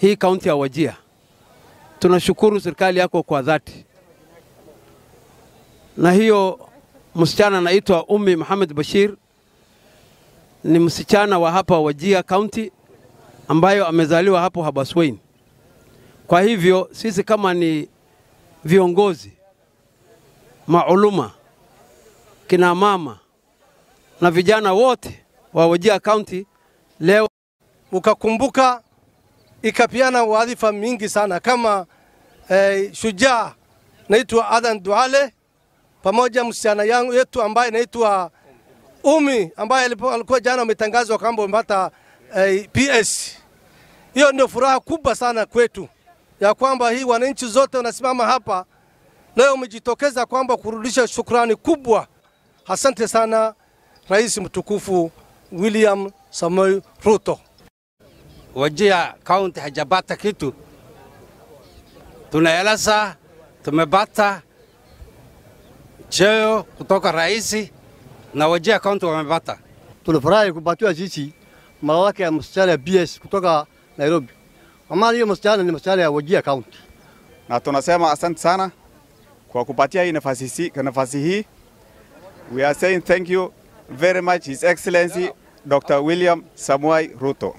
hii kaunti ya Wajia. Tunashukuru serikali yako kwa dhati, na hiyo msichana anaitwa umi Muhammad Bashir ni msichana wa hapa Wajia kaunti ambayo amezaliwa hapo Habaswein. Kwa hivyo sisi kama ni viongozi, mauluma, kina mama na vijana wote wa Wajia kaunti leo ukakumbuka ikapiana wadhifa mingi sana kama eh, shujaa naitwa Adan Duale pamoja msichana yangu yetu ambaye naitwa Umi ambaye alikuwa jana ametangazwa kwamba amepata eh, PS. Hiyo ndio furaha kubwa sana kwetu ya kwamba hii wananchi zote wanasimama hapa leo, umejitokeza kwamba kurudisha shukrani kubwa. Asante sana Rais mtukufu William Samoei Ruto. Wajia kaunti hajabata kitu, tunaeleza tumebata cheo kutoka rais na Wajia kaunti wamebata Tunafurahi kupatiwa sisi malalaka ya msichana ya BS kutoka Nairobi. Amali hiyo msichana ni msichana ya Wajia kaunti, na tunasema asante sana kwa kupatia hii nafasi, nafasi hii. We are saying thank you very much His Excellency Dr. William Samoei Ruto.